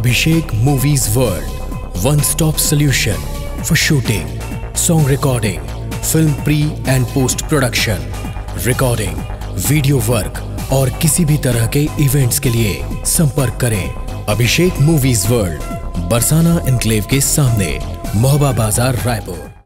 Abhishek movies world one stop solution for shooting song recording film pre and post production recording video work और किसी भी तरह के events के लिए संपर्क करें Abhishek movies world Barsana enclave के सामने, मोहबा बाज़ार, रायपुर।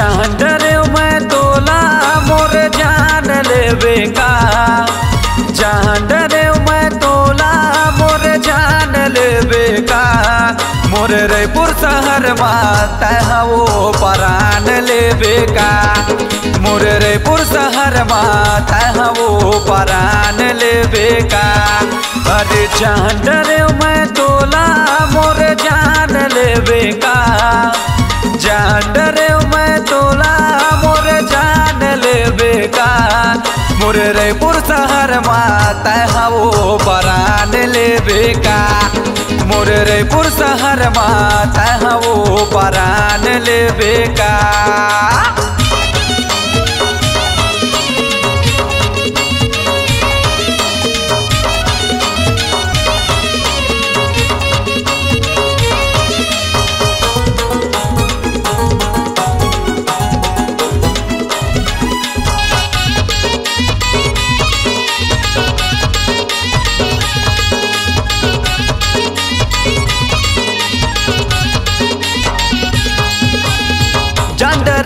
डरे मैं तोला, मोर जान लेवे का डरे मैं तोला, मोर जान लेवे का मोर रैपुर शहर माता वो परान लेवे का मोर रैपुर शहर माता वो परान लेवे का अरे डरे मैं तोला, मोर जान लेवे का जान डरे मैं मोर रैपुर शहर माता हवो परान लेबे का मोर रैपुर शहर माता हवो परान लेबे का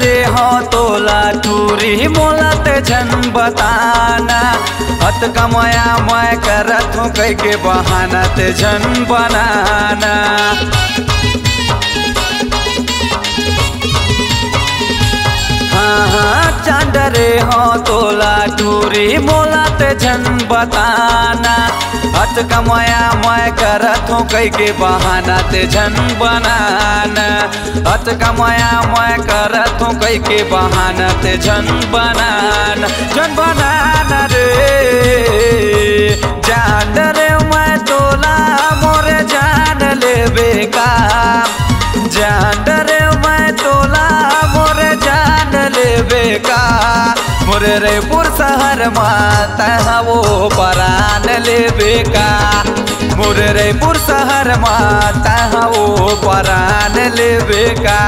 डरे हो तोला टूरी मोला ते झन बताना। हत कमाया मैं करत हूँ कई के बहाना ते झन बनाना। हाँ हाँ चांडरे हो तोला टूरी मोला ते झन बताना। हत कमाया, मैं करत हूँ कई के बहाना ते झन बनाना। हत कमाया, मैं करत हूँ कई के बहाना ते झन बनाना। झन बनाना रे, जान रे मैं तोला, मोरे जान लेबे का जान रे मैं तोला, मोरे जान लेबे का मोरे रेपुर शहर माता, वो परान लेबे का मोरे रेपुर शहर माता हो परान लेबे का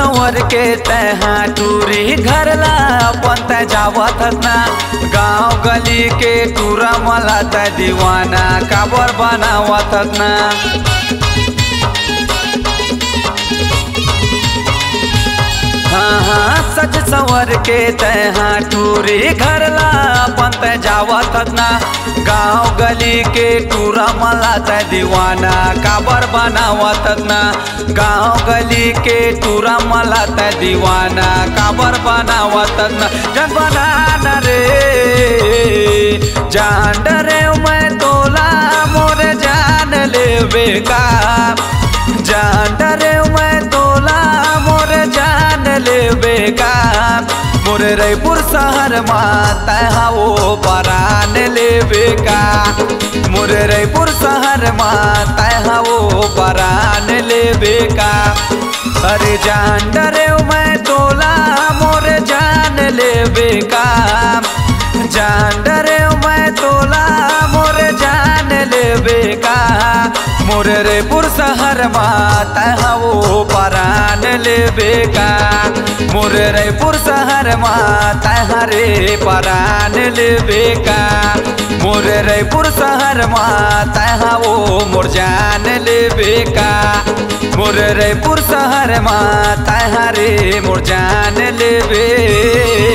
संवर के तहा टूरी घर ला अपन त जावत ना गाँव गली के टूरा मला त दीवाना काबर बनावत ना हाँ हाँ सज संवर के तहा टूरी घर ला अपन त जावत ना गाँव गली के टूरा मला दीवाना, काबर बनावत ना? गाँव गली के टूरा मला दीवाना, काबर बनावत ना? जन बनाना रे, जान डरे मैं तोला, मोर जान लेबे का? जान डरे मैं तोला, मोर जान लेबे का? मोर रैपुर शहर माता वो बरान लेवे का। मोर रैपुर शहर माता वो बरान लेवे का। अरे जान डरे मैं तोला, मोर जान लेवे का। मुररे पुरसहरमा हवो परान लेबेगा मुररे पुरसहरमा हरे परान लेबेगा मुररे पुरसहरमा तहवो मुरजान लेबेगा मुररे पुरसहरमा तहरे मुरजान लेबेगा